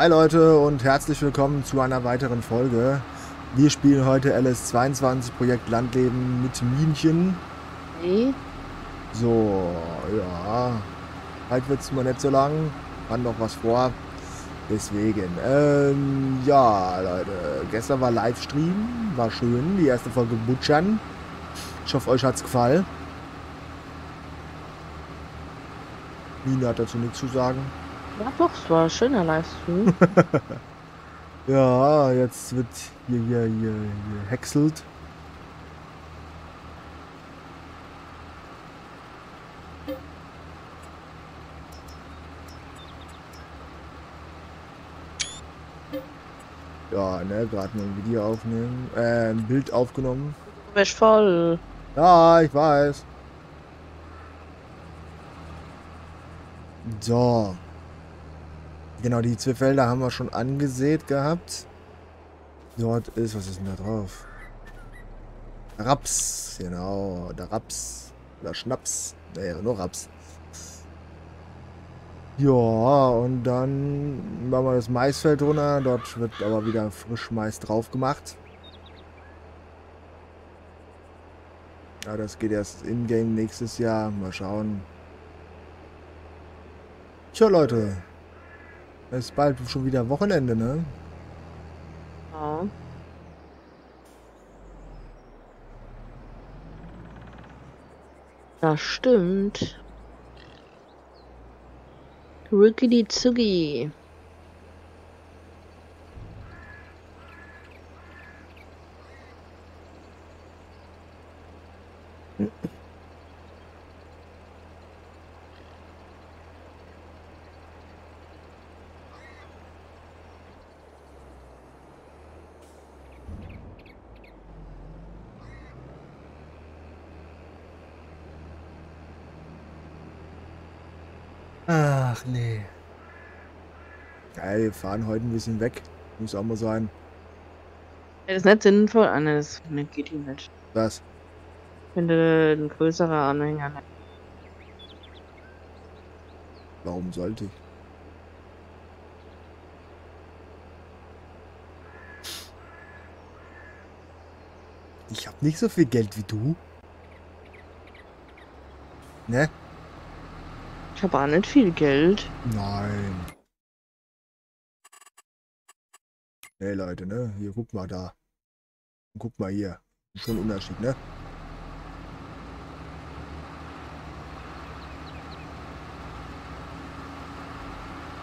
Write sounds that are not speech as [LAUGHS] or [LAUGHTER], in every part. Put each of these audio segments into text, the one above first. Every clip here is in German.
Hi Leute und herzlich willkommen zu einer weiteren Folge. Wir spielen heute LS22 Projekt Landleben mit Minchen. Hey. So, ja. Halt wird es mal nicht so lang. Haben noch was vor. Deswegen, ähm, ja, Leute. Gestern war Livestream. War schön. Die erste Folge Butchern. Ich hoffe, euch hat's gefallen. Nina hat dazu nichts zu sagen. Ja doch, es war ein schöner Livestream. [LAUGHS] Ja, jetzt wird hier, hier, hier, hier häckselt. Ja, ne, gerade ein Video aufnehmen, äh, ein Bild aufgenommen. Du bist voll. Ja, ich weiß. So. Genau, die zwei Felder haben wir schon angesät gehabt. Dort ist, was ist denn da drauf? Raps, genau, der Raps. Oder Schnaps. Naja, nur Raps. Ja, und dann machen wir das Maisfeld runter. Dort wird aber wieder frisch Mais drauf gemacht. Ja, das geht erst in-game nächstes Jahr. Mal schauen. Tja, Leute. Es ist bald schon wieder Wochenende, ne? Ja. Das stimmt. Rickety Zuggy. Ach nee. Geil, wir fahren heute ein bisschen weg. Muss auch mal sein. Das ist nicht sinnvoll. Ah, ne, das geht hier nicht. Was? Wenn du ein größerer Anhänger hast. Warum sollte ich? Ich habe nicht so viel Geld wie du. Ne? Ich habe auch nicht viel Geld. Nein. Hey Leute, ne? Hier, guck mal da. Guck mal hier. Schon ein Unterschied, ne?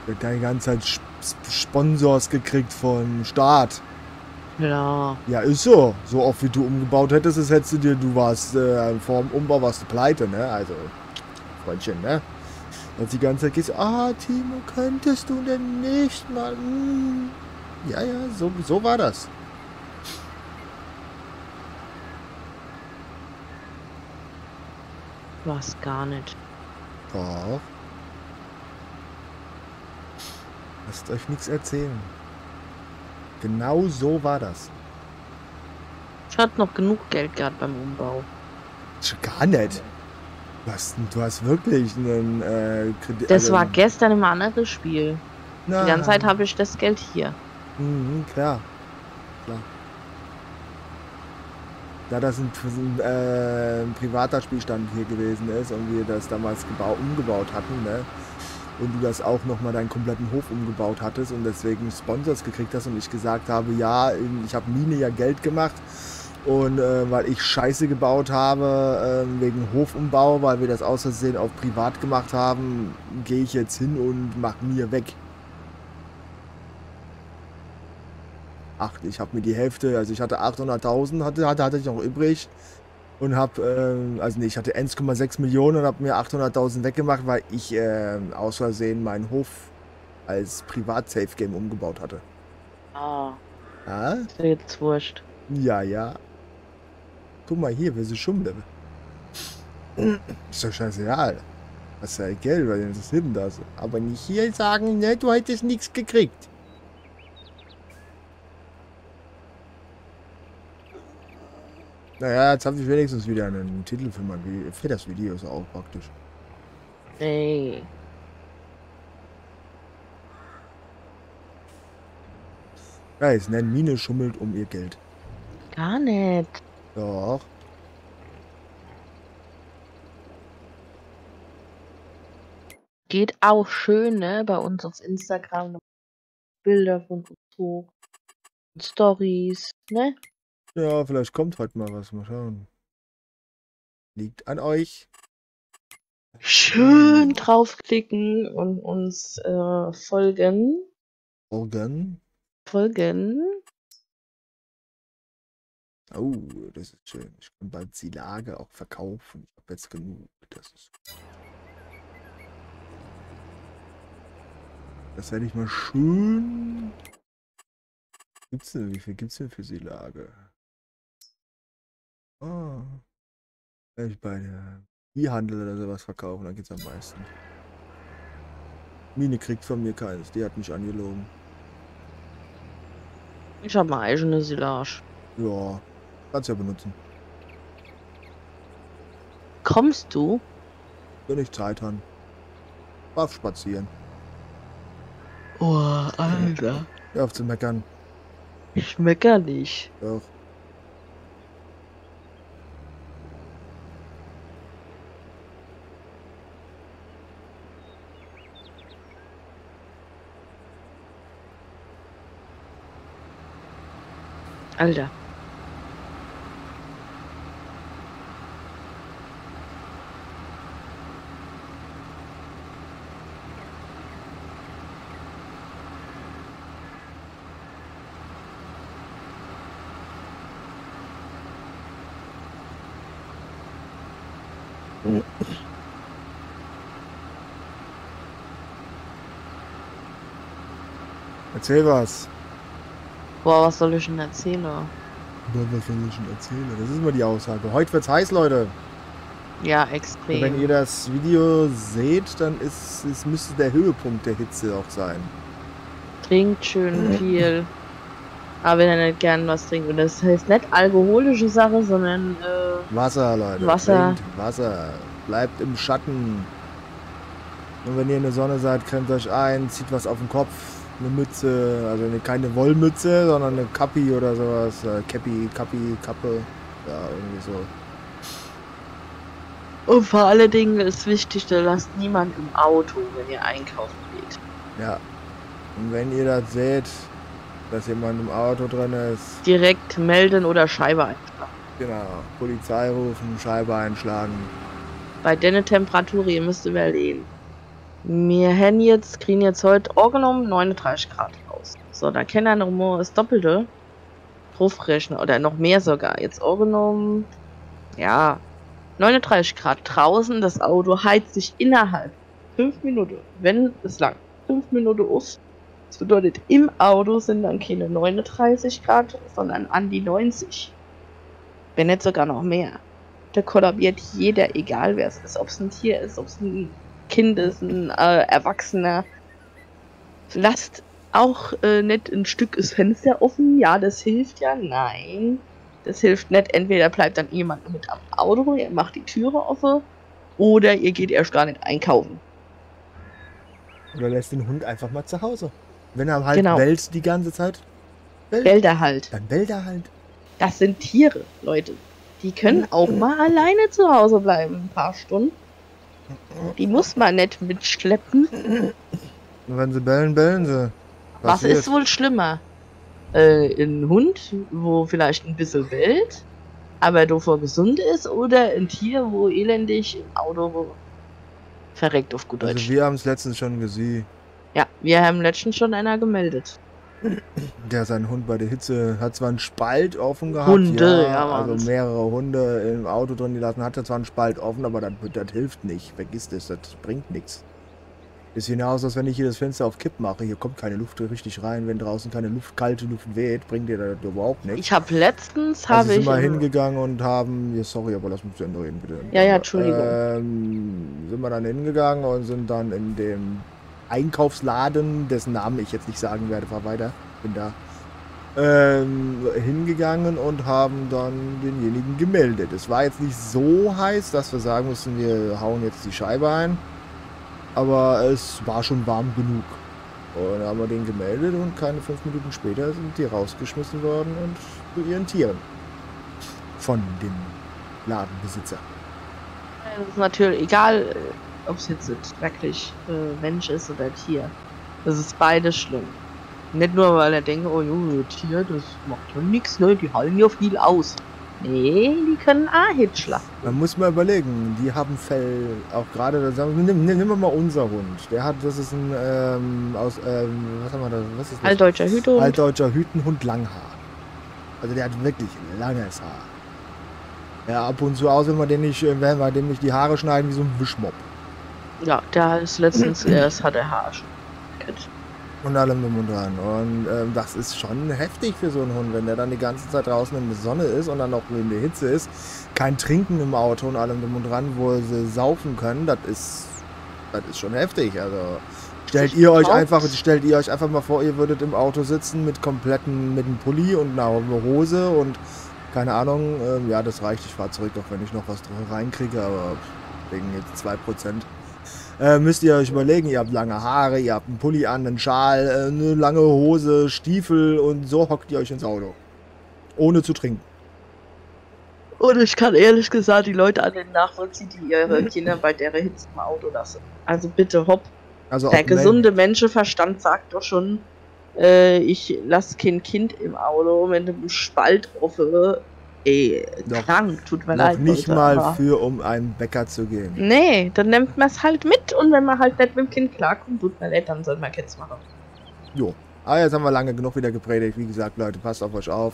Wird da die ganze Zeit Sp Sp Sponsors gekriegt vom Staat. Ja. Ja, ist so. So oft wie du umgebaut hättest, das hättest du dir, du warst äh, vor dem Umbau warst du pleite, ne? Also, Freundchen, ne? Und die ganze Zeit geht ah, Timo, könntest du denn nicht mal. Hm. Ja, ja, so, so war das. Was gar nicht. Doch. Lasst euch nichts erzählen. Genau so war das. Ich hatte noch genug Geld gehabt beim Umbau. Schon Gar nicht. Du hast, du hast wirklich einen äh, Kredit. Das war gestern im anderen Spiel. Na, Die ganze Zeit habe ich das Geld hier. Mhm, klar. Klar. Da das ein, ein, äh, ein privater Spielstand hier gewesen ist und wir das damals gebau umgebaut hatten, ne? Und du das auch nochmal deinen kompletten Hof umgebaut hattest und deswegen Sponsors gekriegt hast und ich gesagt habe, ja, ich habe Mine ja Geld gemacht und äh, weil ich Scheiße gebaut habe äh, wegen Hofumbau, weil wir das aus Versehen auf privat gemacht haben, gehe ich jetzt hin und mach mir weg. Ach, ich habe mir die Hälfte, also ich hatte 800.000, hatte, hatte, hatte ich noch übrig und habe, äh, also nee, ich hatte 1,6 Millionen und habe mir 800.000 weggemacht, weil ich äh, aus Versehen meinen Hof als Privat-Safe-Game umgebaut hatte. Ah, Ja, ist ja jetzt wurscht. ja, ja. Guck mal hier, wir sind schummeln. Ist doch scheißegal. Das ist ja Geld, weil das ist das. Aber nicht hier sagen, ne, du hättest nichts gekriegt. Naja, jetzt habe ich wenigstens wieder einen Titel für mein Video, für das Video ist auch praktisch. Ja, es nennen Mine schummelt um ihr Geld. Gar nicht. Doch. Geht auch schön, ne? Bei uns auf Instagram. Bilder von uns hoch. Stories, ne? Ja, vielleicht kommt heute mal was. Mal schauen. Liegt an euch. Schön draufklicken und uns äh, folgen. Organ. Folgen. Oh, das ist schön. Ich kann bald die Lage auch verkaufen. Ich habe jetzt genug. Das ist. Das werde ich mal schön. Gibt's denn, wie viel gibt's denn für die Lage? Ah. Wenn ich bei der E-Handel oder sowas verkaufen, dann geht's am meisten. Mine kriegt von mir keines, die hat mich angelogen. Ich habe meine eigene Silage. Ja, kannst ja benutzen. Kommst du? Wenn ich Zeit habe. Darf spazieren. Oh, Alter. Hör auf zu meckern. Ich mecker nicht. Doch. Alter. Erzähl was. Boah, was soll ich denn erzählen? Boah, was soll ich schon erzählen? Das ist immer die Aussage. Heute wird's heiß, Leute. Ja, Und wenn extrem. ihr das Video seht, dann ist es müsste der Höhepunkt der Hitze auch sein. Trinkt schön viel. Aber wenn ihr nicht gern was trinkt. Und das heißt nicht alkoholische Sache, sondern äh, Wasser, Leute. Wasser. Trinkt Wasser. Bleibt im Schatten. Und wenn ihr in der Sonne seid, cremt euch ein, zieht was auf den Kopf. Eine Mütze, also eine, keine Wollmütze, sondern eine Kappi oder sowas. Äh, Käppi, Kappi, Kappe. Ja, irgendwie so. Und vor allen Dingen ist wichtig, da lasst niemand im Auto, wenn ihr einkaufen geht. Ja. Und wenn ihr das seht, dass jemand im Auto drin ist, Direkt melden oder Scheibe einschlagen. genau, Polizei rufen, Scheibe einschlagen. Bei den Temperaturen, ihr müsst überlegen. Wir haben jetzt, kriegen jetzt heute angenommen 39 Grad raus. So, da kann er noch mal das Doppelte draufrechnen. Oder noch mehr sogar. Jetzt angenommen, ja, 39 Grad draußen. Das Auto heizt sich innerhalb 5 Minuten, wenn es lang, 5 Minuten aus. Das bedeutet, im Auto sind dann keine 39 Grad, sondern an die 90. Wenn nicht sogar noch mehr. Da kollabiert jeder, egal wer es ist. Ob es ein Tier ist, ob es ein Kind ist, ein äh, Erwachsener. Lasst auch äh, nicht ein Stück das Fenster offen. Ja, das hilft ja. Nein, das hilft nicht. Entweder bleibt dann jemand mit am Auto, ihr macht die Türe offen, oder ihr geht erst gar nicht einkaufen. Oder lässt den Hund einfach mal zu Hause. Wenn er halt Genau. bellt die ganze Zeit, bellt, Wälder halt. dann bellt er halt. Das sind Tiere, Leute. Die können auch mal alleine zu Hause bleiben, ein paar Stunden. Die muss man nicht mitschleppen. Wenn sie bellen, bellen sie. Was Passiert. ist wohl schlimmer? Äh, ein Hund, wo vielleicht ein bisschen bellt, aber davor gesund ist, oder ein Tier, wo elendig im Auto verreckt auf gut Deutsch. Also wir haben es letztens schon gesehen. ja, wir haben letztens schon einer gemeldet. Der seinen Hund bei der Hitze hat zwar einen Spalt offen gehabt. Hunde, ja, Also Mann. mehrere Hunde im Auto drin gelassen. Hat er zwar einen Spalt offen, aber das, das hilft nicht. Vergiss das, das bringt nichts. Ist hinaus, als wenn ich hier das Fenster auf Kipp mache. Hier kommt keine Luft richtig rein. Wenn draußen keine Luft, kalte Luft weht, bringt dir das überhaupt nichts. Ich habe letztens, Also habe sind ich... wir äh, hingegangen und haben, ja, sorry, aber lass mich zu Ende reden, bitte. Ja, ja, Entschuldigung. Ähm, sind wir dann hingegangen und sind dann in dem Einkaufsladen, dessen Namen ich jetzt nicht sagen werde, fahr weiter, bin da, ähm, hingegangen und haben dann denjenigen gemeldet. Es war jetzt nicht so heiß, dass wir sagen mussten, wir hauen jetzt die Scheibe ein, aber es war schon warm genug. Und dann haben wir den gemeldet und keine fünf Minuten später sind die rausgeschmissen worden und zu ihren Tieren. Von dem Ladenbesitzer. Das ist natürlich egal, äh, ob es jetzt wirklich äh, Mensch ist oder Tier. Das ist beides schlimm. Nicht nur, weil er denkt, oh Junge, Tier, das macht ja nichts, ne? Die halten ja viel aus. Nee, die können auch Hitschler. Man muss mal überlegen, die haben Fell, auch gerade, nimm, nimm, nimm mal unser Hund. Der hat, das ist ein, ähm, aus, ähm, was haben wir da, was ist das? Altdeutscher Hütehund. Altdeutscher Hütenhund, Langhaar. Also der hat wirklich langes Haar. Ja, ab und zu aus, wenn wir den nicht, wenn wir dem nicht die Haare schneiden, wie so ein Wischmopp. Ja, der ist letztens [CLEARS THROAT] erst hat er Haar. Und allem drum und dran. Und ähm, das ist schon heftig für so einen Hund, wenn der dann die ganze Zeit draußen in der Sonne ist und dann noch in der Hitze ist. Kein Trinken im Auto und allem drum und dran, wo sie saufen können, das ist, das ist schon heftig. Also stellt ihr euch einfach, stellt ihr euch einfach mal vor, ihr würdet im Auto sitzen mit kompletten, mit einem Pulli und einer Hose und keine Ahnung, ähm, ja, das reicht. Ich fahre zurück, auch wenn ich noch was reinkriege, aber wegen jetzt 2% äh, müsst ihr euch überlegen, ihr habt lange Haare, ihr habt einen Pulli an, einen Schal, äh, eine lange Hose, Stiefel und so hockt ihr euch ins Auto. Ohne zu trinken. Und ich kann ehrlich gesagt die Leute an den nachvollziehen, die ihre Kinder bei der Hitze im Auto lassen. Also bitte hopp. Also der gesunde Menschenverstand sagt doch schon, äh, ich lasse kein Kind im Auto mit einem Spalt offen ey, noch, krank, tut mir noch leid. nicht Leute, mal für, um einen Bäcker zu gehen. Nee, dann nimmt man es halt mit und wenn man halt nicht mit dem Kind klarkommt, tut mir leid, dann soll man Kids machen. Jo. Aber jetzt haben wir lange genug wieder gepredigt. Wie gesagt, Leute, passt auf euch auf.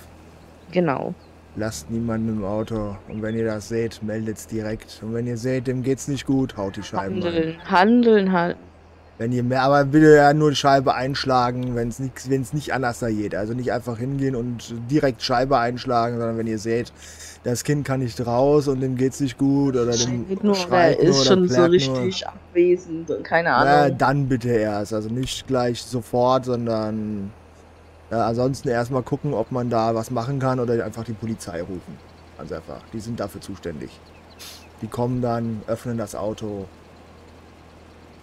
Genau. Lasst niemanden im Auto. Und wenn ihr das seht, meldet es direkt. Und wenn ihr seht, dem geht's nicht gut, haut die Scheiben Handeln, rein. handeln halt. Wenn ihr mehr, aber bitte ja nur die Scheibe einschlagen, wenn es nicht, wenn es nicht anders da geht. Also nicht einfach hingehen und direkt Scheibe einschlagen, sondern wenn ihr seht, das Kind kann nicht raus und dem geht's nicht gut oder dem nur, schreit nur, ist schon so richtig nur. abwesend und keine Ahnung. Ja, dann bitte erst. Also nicht gleich sofort, sondern ja, ansonsten erstmal gucken, ob man da was machen kann oder einfach die Polizei rufen. Ganz einfach. Die sind dafür zuständig. Die kommen dann, öffnen das Auto,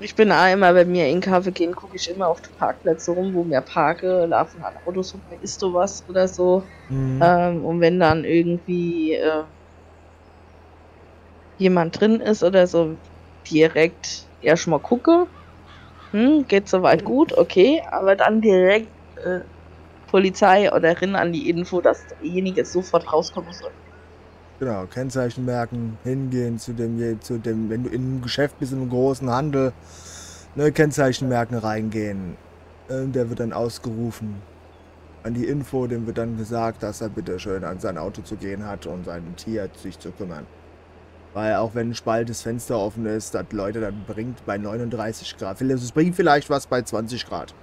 ich bin auch immer, wenn wir in Kaffee gehen, gucke ich immer auf die Parkplätze rum, wo mir parke, laufen an Autos vorbei, ist sowas oder so. Mhm. Ähm, und wenn dann irgendwie äh, jemand drin ist oder so, direkt erstmal gucke, hm, geht soweit gut, okay, aber dann direkt äh, Polizei oder Rin an die Info, dass derjenige sofort rauskommen soll. Genau, Kennzeichen merken, hingehen zu dem, zu dem, wenn du in einem Geschäft bist, in einem großen Handel, ne, Kennzeichen merken, reingehen. Äh, der wird dann ausgerufen. An die Info, dem wird dann gesagt, dass er bitte schön an sein Auto zu gehen hat und sein Tier sich zu kümmern. Weil auch wenn ein Spalt das Fenster offen ist, das Leute dann bringt bei 39 Grad. Es bringt vielleicht was bei 20 Grad.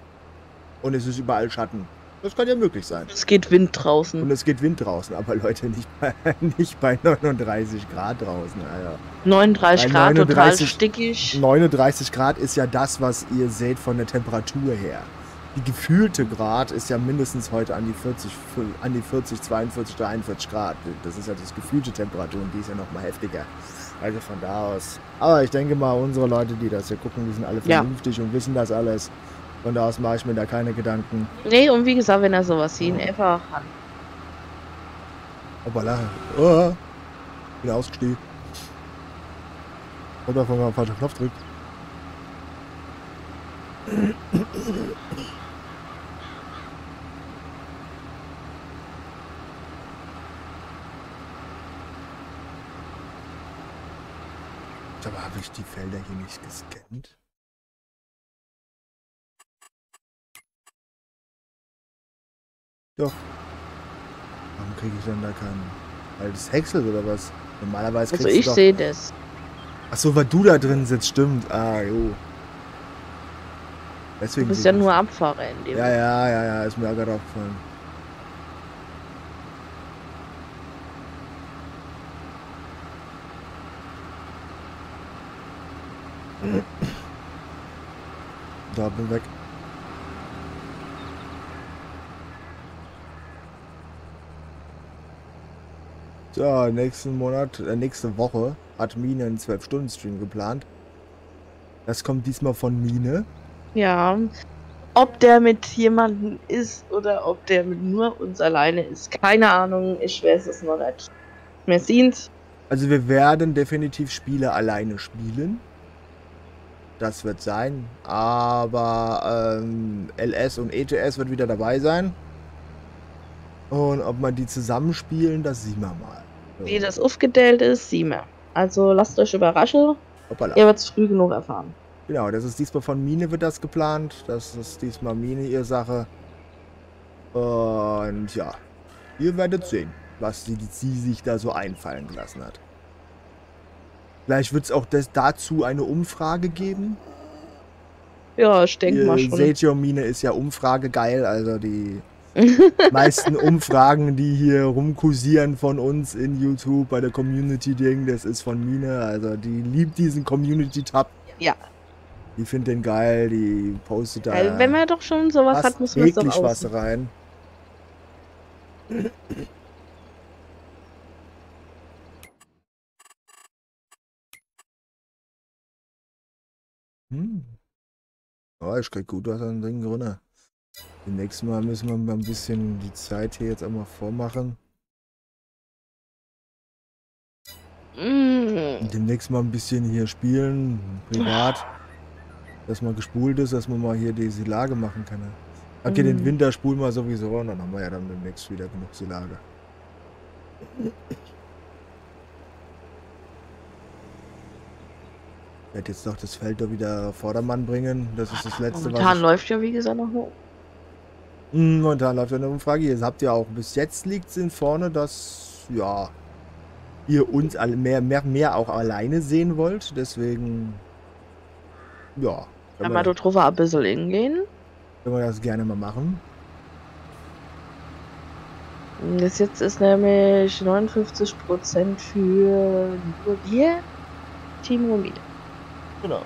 Und es ist überall Schatten. Das kann ja möglich sein. Es geht Wind draußen. Und es geht Wind draußen, aber Leute, nicht bei, [LAUGHS] nicht bei 39 Grad draußen, Alter. 39 Grad 39, total stickig. 39 Grad ist ja das, was ihr seht von der Temperatur her. Die gefühlte Grad ist ja mindestens heute an die 40, an die 40, 42, 43 Grad. Das ist ja das gefühlte Temperatur und die ist ja noch mal heftiger. Also von da aus. Aber ich denke mal, unsere Leute, die das hier gucken, die sind alle vernünftig ja. und wissen das alles. Von da aus mache ich mir da keine Gedanken. Nee, und wie gesagt, wenn er sowas sieht, einfach an. Hoppala. Oh, wieder ausgestiegen. Oder von meinem falschen Knopf drückt. Aber habe ich die Felder hier nicht gescannt? Doch. Warum kriege ich denn da kein altes Häcksel oder was? Normalerweise kriegst Also ich sehe das. Achso, weil du da drin sitzt, stimmt. Ah, jo. Deswegen du bist ja nur Abfahrer in dem. Ja, ja, ja, ja, ist mir auch gerade aufgefallen. Da bin weg. So, nächsten Monat, äh, nächste Woche hat Mine einen 12-Stunden-Stream geplant. Das kommt diesmal von Mine. Ja. Ob der mit jemandem ist oder ob der mit nur uns alleine ist, keine Ahnung. Ich weiß es noch nicht. Wir sehen's. Also wir werden definitiv Spiele alleine spielen. Das wird sein. Aber ähm, LS und ETS wird wieder dabei sein. Und ob man die zusammenspielen, das sehen wir mal. Wie das aufgeteilt ist, sehen wir. Also lasst euch überraschen. Hoppala. Ihr werdet es früh genug erfahren. Genau, das ist diesmal von Mine wird das geplant. Das ist diesmal Mine ihr Sache. Und ja, ihr werdet sehen, was sie, sie sich da so einfallen gelassen hat. Vielleicht wird es auch das, dazu eine Umfrage geben. Ja, ich denke mal schon. Seht ihr, Mine ist ja Umfrage geil. Also die [LAUGHS] meisten Umfragen, die hier rumkursieren von uns in YouTube bei der Community-Ding, das ist von Mine. Also die liebt diesen Community-Tab. Ja. Die findet den geil, die postet da. Also wenn man doch schon sowas hat, muss man es doch was rein. Hm. Oh, ich krieg gut was an den runter. Nächstes Mal müssen wir mal ein bisschen die Zeit hier jetzt einmal vormachen. Mm. Demnächst mal ein bisschen hier spielen, privat. Dass man gespult ist, dass man mal hier die Silage machen kann. Okay, mm. den Winter spulen wir sowieso und dann haben wir ja dann demnächst wieder genug Silage. Ich werde jetzt noch das Feld da wieder Vordermann bringen. Das ist das letzte, Momentan was ich... läuft ja wie gesagt noch hoch. Momentan läuft eine Umfrage. Ihr habt ja auch bis jetzt liegt es in vorne, dass ja ihr uns alle mehr, mehr, mehr auch alleine sehen wollt. Deswegen ja. Kann man dort ein bisschen hingehen? Können wir das gerne mal machen. Das jetzt ist nämlich 59% für nur wir, Team Romide. Genau.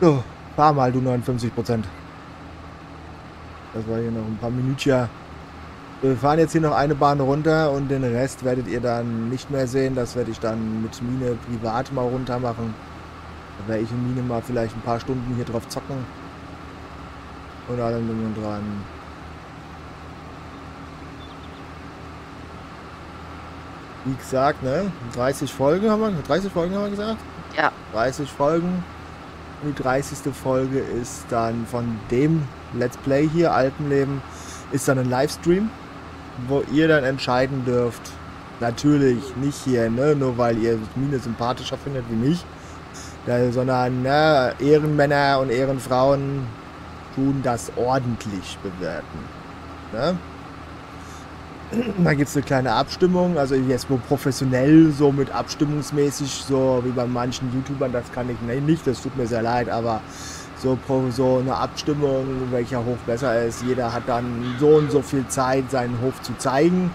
So, fahr mal du 59%. Das war hier noch ein paar Minütchen. Wir fahren jetzt hier noch eine Bahn runter und den Rest werdet ihr dann nicht mehr sehen. Das werde ich dann mit Mine privat mal runter machen. Da werde ich und Mine mal vielleicht ein paar Stunden hier drauf zocken. Und allem drum und dran. Wie gesagt, ne? 30 Folgen haben wir, 30 Folgen haben wir gesagt? Ja. 30 Folgen. Und die 30. Folge ist dann von dem Let's Play hier, Alpenleben, ist dann ein Livestream, wo ihr dann entscheiden dürft. Natürlich nicht hier, ne, nur weil ihr Mine sympathischer findet wie mich, sondern ne, Ehrenmänner und Ehrenfrauen tun das ordentlich bewerten. Ne? Da gibt es eine kleine Abstimmung, also jetzt wo professionell so mit abstimmungsmäßig, so wie bei manchen YouTubern, das kann ich nicht, das tut mir sehr leid, aber so, so eine Abstimmung, welcher Hof besser ist. Jeder hat dann so und so viel Zeit, seinen Hof zu zeigen.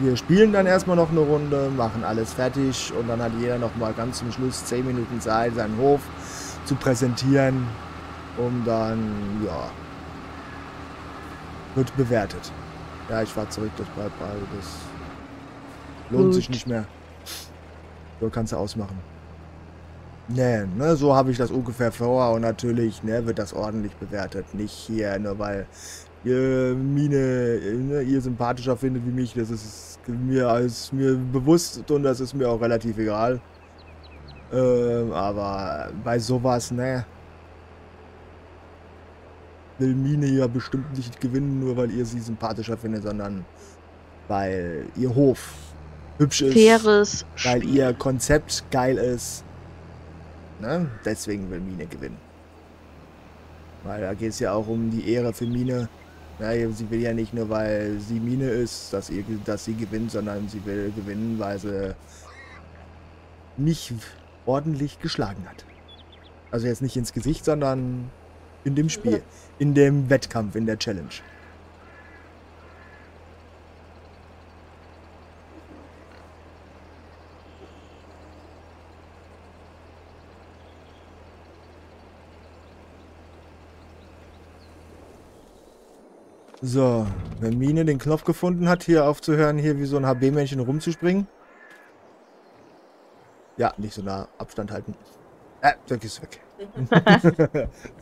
Wir spielen dann erstmal noch eine Runde, machen alles fertig und dann hat jeder noch mal ganz zum Schluss 10 Minuten Zeit, seinen Hof zu präsentieren, um dann, ja, wird bewertet. Ja, ich fahre zurück, das bleibt bei. Das lohnt Gut. sich nicht mehr. So kannst du ausmachen. Nee, ne, so habe ich das ungefähr vor und natürlich ne, wird das ordentlich bewertet. Nicht hier, nur weil ihr Mine, ne, ihr sympathischer findet wie mich. Das ist mir als mir bewusst und das ist mir auch relativ egal. Ähm, aber bei sowas, ne, will Mine ja bestimmt nicht gewinnen, nur weil ihr sie sympathischer findet, sondern weil ihr Hof hübsch ist, Faires weil ihr Konzept geil ist. Ne? Deswegen will Mine gewinnen. Weil da geht es ja auch um die Ehre für Mine. Ja, sie will ja nicht nur, weil sie Mine ist, dass, ihr, dass sie gewinnt, sondern sie will gewinnen, weil sie mich ordentlich geschlagen hat. Also jetzt nicht ins Gesicht, sondern in dem Spiel. In dem Wettkampf, in der Challenge. So, wenn Mine den Knopf gefunden hat, hier aufzuhören, hier wie so ein HB-Männchen rumzuspringen. Ja, nicht so nah Abstand halten. Äh, weg ist [LAUGHS] weg.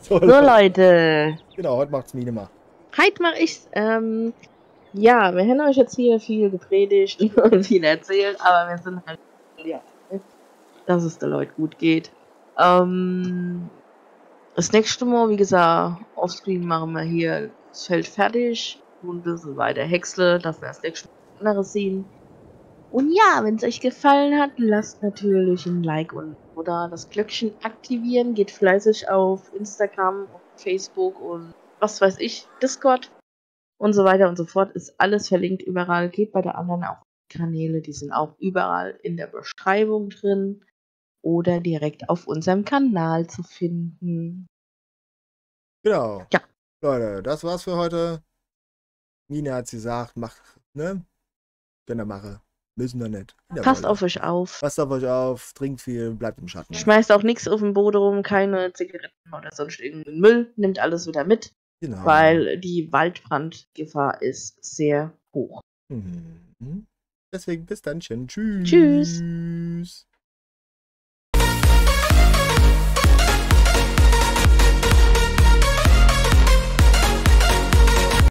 so, So, Leute. Genau, heute macht's Mine mal. Heute mache ich's. Ähm, ja, wir haben euch jetzt hier viel gepredigt [LAUGHS] und viel erzählt, aber wir sind halt, ja, dass es den Leuten gut geht. Ähm, das nächste Mal, wie gesagt, offscreen machen wir hier das Feld fertig und ein bisschen weiter häcksle, dass wir das nächste Mal anderes sehen. Und ja, wenn es euch gefallen hat, lasst natürlich ein Like und oder das Glöckchen aktivieren. Geht fleißig auf Instagram, Facebook und was weiß ich, Discord und so weiter und so fort. Ist alles verlinkt überall. Geht bei der anderen auch Kanäle, die sind auch überall in der Beschreibung drin oder direkt auf unserem Kanal zu finden. Genau. Ja. Leute, das war's für heute. Mine hat gesagt, mach, ne? Könnt ihr machen. Müssen wir nicht. Ja, Passt auf euch auf. Passt auf euch auf, trinkt viel, bleibt im Schatten. Schmeißt auch nichts auf den Boden rum, keine Zigaretten oder sonst irgendeinen Müll. Nimmt alles wieder mit, Genau. weil die Waldbrandgefahr ist sehr hoch. Mhm. Deswegen bis dann. Tschüss. Tschüss. Tschüss.